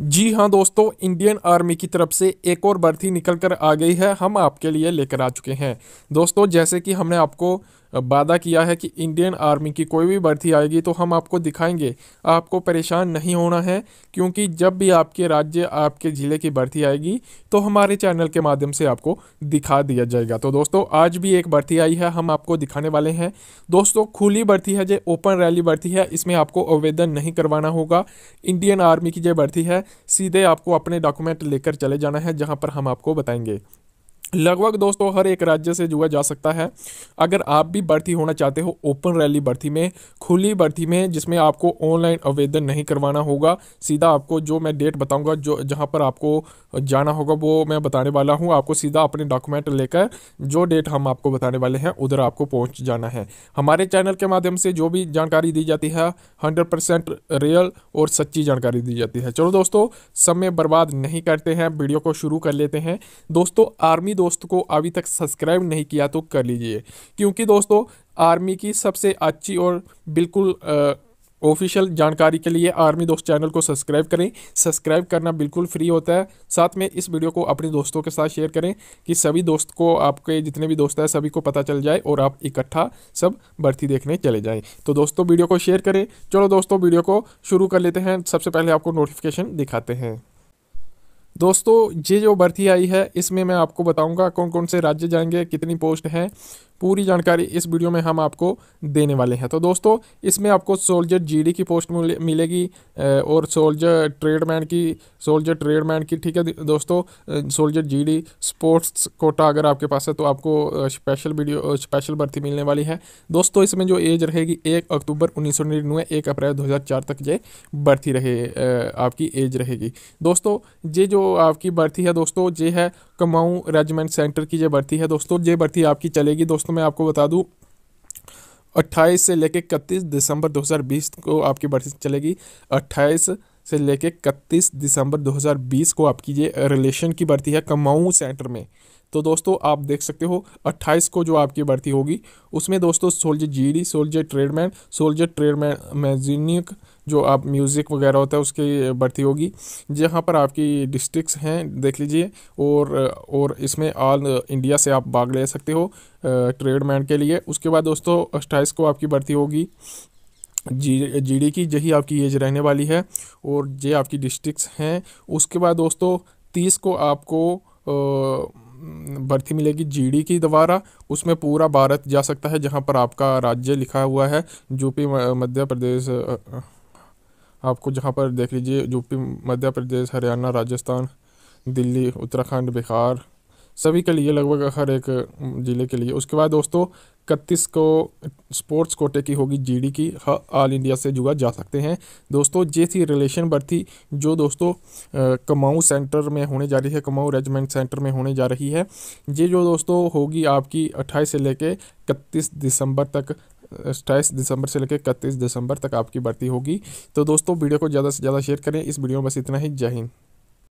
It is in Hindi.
जी हाँ दोस्तों इंडियन आर्मी की तरफ़ से एक और भर्ती निकल कर आ गई है, हम आपके लिए लेकर आ चुके हैं। दोस्तों, जैसे कि हमने आपको वादा किया है कि इंडियन आर्मी की कोई भी भर्ती आएगी तो हम आपको दिखाएँगे। आपको परेशान नहीं होना है, क्योंकि जब भी आपके राज्य आपके ज़िले की भर्ती आएगी तो हमारे चैनल के माध्यम से आपको दिखा दिया जाएगा। तो दोस्तों, आज भी एक भर्ती आई है, हम आपको दिखाने वाले हैं। दोस्तों, खुली भर्ती है जो ओपन रैली भर्ती है, इसमें आपको आवेदन नहीं करवाना होगा। इंडियन आर्मी की जो भर्ती है, सीधे आपको अपने डॉक्यूमेंट लेकर चले जाना है, जहाँ पर हम आपको बताएँगे। लगभग दोस्तों हर एक राज्य से जुआ जा सकता है। अगर आप भी भर्ती होना चाहते हो, ओपन रैली भर्ती में, खुली भर्ती में, जिसमें आपको ऑनलाइन आवेदन नहीं करवाना होगा, सीधा आपको जो मैं डेट बताऊँगा, जो, जहाँ पर आपको जाना होगा, वो मैं बताने वाला हूँ। आपको सीधा अपने डॉक्यूमेंट लेकर, जो डेट हम आपको बताने वाले हैं, उधर आपको पहुँच जाना है। हमारे चैनल के माध्यम से जो भी जानकारी दी जाती है, हंड्रेड रियल और सच्ची जानकारी दी जाती है। चलो दोस्तों, समय बर्बाद नहीं करते हैं, वीडियो को शुरू कर लेते हैं। दोस्तों, आर्मी दोस्त को अभी तक सब्सक्राइब नहीं किया तो कर लीजिए। क्योंकि दोस्तों, आर्मी की सबसे अच्छी और बिल्कुल ऑफिशियल जानकारी के लिए आर्मी दोस्त चैनल को सब्सक्राइब करें। सब्सक्राइब करना बिल्कुल फ्री होता है। साथ में इस वीडियो को अपने दोस्तों के साथ शेयर करें कि सभी दोस्त को, आपके जितने भी दोस्त हैं, सभी को पता चल जाए और आप इकट्ठा सब भर्ती देखने चले जाएँ। तो दोस्तों, वीडियो को शेयर करें। चलो दोस्तों, वीडियो को शुरू कर लेते हैं। सबसे पहले आपको नोटिफिकेशन दिखाते हैं। दोस्तों, ये जो भर्ती आई है, इसमें मैं आपको बताऊँगा कौन कौन से राज्य जाएँगे, कितनी पोस्ट हैं पूरी जानकारी इस वीडियो में हम आपको देने वाले हैं। तो दोस्तों, इसमें आपको सोल्जर जीडी की पोस्ट मिलेगी और सोल्जर ट्रेडमैन की, सोल्जर ट्रेडमैन की, ठीक है दोस्तों सोल्जर जीडी स्पोर्ट्स कोटा अगर आपके पास है तो आपको स्पेशल वीडियो स्पेशल भर्ती मिलने वाली है। दोस्तों, इसमें जो एज रहेगी, एक अक्टूबर उन्नीस सौ निन्यानवे, एक अप्रैल दो हज़ार चार तक ये भर्ती रहे आपकी एज रहेगी। दोस्तों, ये जो आपकी भर्ती है, दोस्तों, ये है कमाऊँ रेजिमेंट सेंटर की ये भर्ती है। दोस्तों, ये भर्ती आपकी चलेगी, दोस्तों मैं आपको बता दूँ, अट्ठाईस से लेकर इकतीस दिसंबर 2020 को आपकी भर्ती चलेगी। अट्ठाईस से लेकर इकतीस दिसंबर 2020 को आपकी ये रिलेशन की भर्ती है कमाऊ सेंटर में। तो दोस्तों, आप देख सकते हो 28 को जो आपकी भर्ती होगी, उसमें दोस्तों soldier GD soldier tradesman soldier tradesman मैजिनिक जो आप म्यूज़िक वगैरह होता है, उसकी भर्ती होगी। जहाँ पर आपकी डिस्ट्रिक्स हैं, देख लीजिए, और और इसमें ऑल इंडिया से आप भाग ले सकते हो ट्रेडमैन के लिए। उसके बाद दोस्तों, अट्ठाईस को आपकी भर्ती होगी जी जी डी की यही आपकी एज रहने वाली है और ये आपकी डिस्ट्रिक्स हैं। उसके बाद दोस्तों, तीस को आपको भर्ती मिलेगी जीडी की द्वारा उसमें पूरा भारत जा सकता है जहाँ पर आपका राज्य लिखा हुआ है। यूपी मध्य प्रदेश आपको जहाँ पर देख लीजिए, यूपी, मध्य प्रदेश, हरियाणा, राजस्थान, दिल्ली, उत्तराखंड, बिहार सभी के लिए लगभग हर एक ज़िले के लिए। उसके बाद दोस्तों, इकतीस को, स्पोर्ट्स कोटे की होगी जीडी की। ऑल इंडिया से जुआ जा सकते हैं। दोस्तों ये थी रिलेशन भर्ती जो दोस्तों कमाऊ सेंटर में होने जा रही है, कमाऊ रेजिमेंट सेंटर में होने जा रही है। ये जो दोस्तों होगी आपकी अट्ठाईस से लेके इकतीस दिसंबर तक, अट्ठाईस दिसंबर से लेकर इकतीस दिसंबर तक आपकी भर्ती होगी। तो दोस्तों, वीडियो को ज़्यादा से ज़्यादा शेयर करें। इस वीडियो में बस इतना ही। जय हिंद।